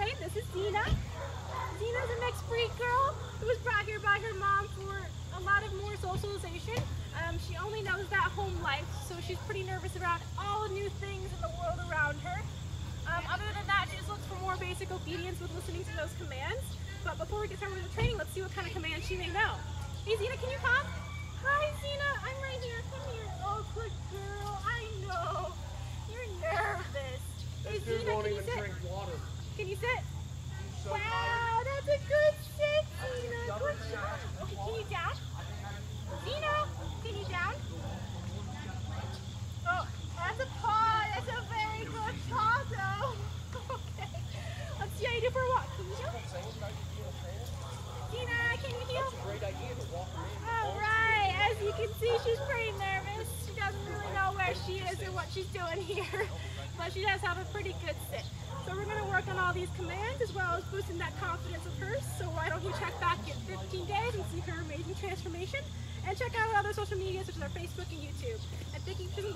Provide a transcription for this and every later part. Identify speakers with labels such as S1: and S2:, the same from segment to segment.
S1: right? This is Zena. Zena's a mixed breed girl who was brought here by her mom for a lot of more socialization. Um, she only knows that home life, so she's pretty nervous around all new things in the world around her. Um, other than that, she just looks for more basic obedience with listening to those commands. But before we get started with the training, let's see what kind of commands she may know. Hey, Zena, can you come? Hi, Zena. I'm right here. Come here. Oh, good girl. I know. You're nervous. Hey, Zena, can you sit? drink
S2: water.
S1: Can you sit? So tired. Wow, that's a good sit, Zena. Good job. Okay, can you down? Zena, can you down? Oh, that's a paw. That's a very good paw, though. Okay. Let's see how you do for a walk. Can you jump? Zena, can you heel? Great
S2: idea to walk her
S1: in. All right. As you can see, she's pretty nervous. She doesn't really know where she is or what she's doing here, but she does have a pretty good sit. So we're going to work on all these commands as well as boosting that confidence of hers. So why don't you check back in 15 days and see her amazing transformation? And check out our other social media such as our Facebook and YouTube. And thank you for being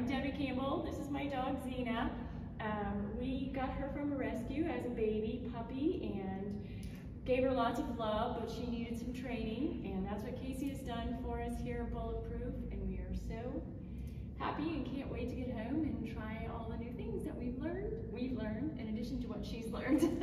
S3: I'm Debbie Campbell. This is my dog, Zena. Um, we got her from a rescue as a baby puppy and gave her lots of love, but she needed some training. And that's what Casey has done for us here at Bulletproof. And we are so happy and can't wait to get home and try all the new things that we've learned. We've learned in addition to what she's learned.